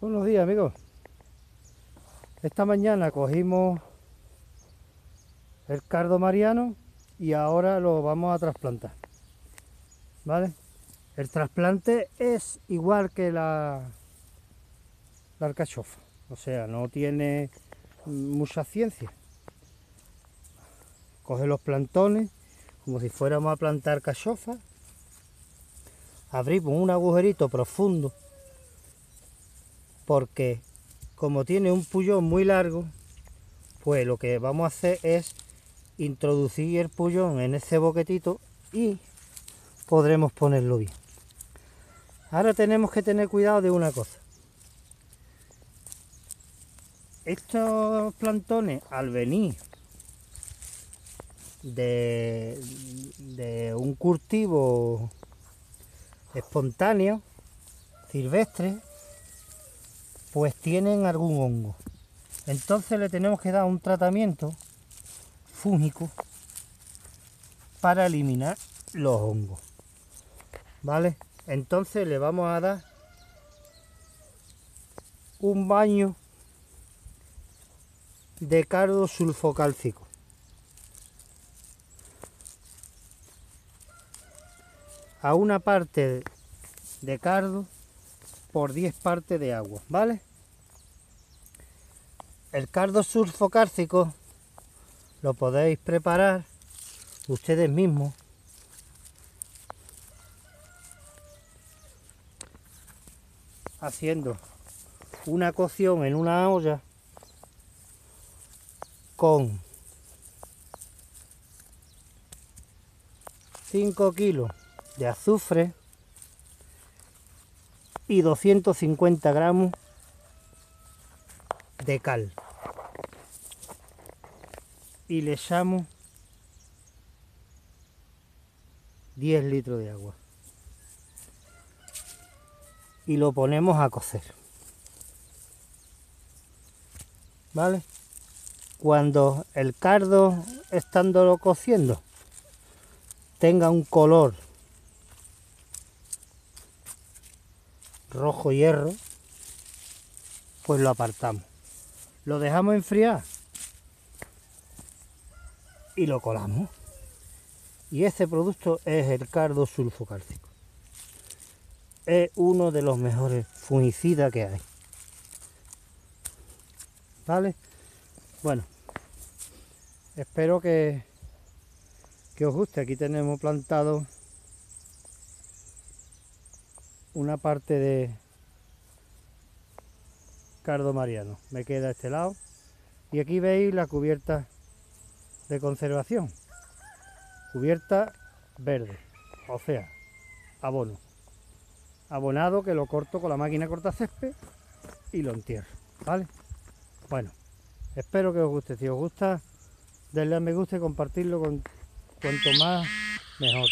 Buenos días amigos. Esta mañana cogimos el cardo mariano y ahora lo vamos a trasplantar. ¿Vale? El trasplante es igual que la, la. O sea, no tiene mucha ciencia. Coge los plantones como si fuéramos a plantar cachofa. Abrimos un agujerito profundo porque como tiene un pullón muy largo, pues lo que vamos a hacer es introducir el pullón en ese boquetito y podremos ponerlo bien. Ahora tenemos que tener cuidado de una cosa. Estos plantones al venir de, de un cultivo espontáneo, silvestre, pues tienen algún hongo. Entonces le tenemos que dar un tratamiento fúngico para eliminar los hongos. ¿Vale? Entonces le vamos a dar un baño de cardo sulfocálcico. A una parte de cardo por 10 partes de agua, ¿vale? El cardo sulfocárcico lo podéis preparar ustedes mismos. Haciendo una cocción en una olla con 5 kilos de azufre y 250 gramos de cal. Y le echamos 10 litros de agua. Y lo ponemos a cocer. ¿Vale? Cuando el cardo, estando cociendo, tenga un color rojo hierro, pues lo apartamos. Lo dejamos enfriar y lo colamos. Y este producto es el cardo sulfocálcico. Es uno de los mejores fungicidas que hay. ¿Vale? Bueno, espero que, que os guste. Aquí tenemos plantado una parte de cardo mariano. Me queda este lado. Y aquí veis la cubierta de conservación. Cubierta verde, o sea, abono. Abonado que lo corto con la máquina corta césped y lo entierro, ¿vale? Bueno, espero que os guste. Si os gusta, denle a me gusta y compartirlo con cuanto más mejor.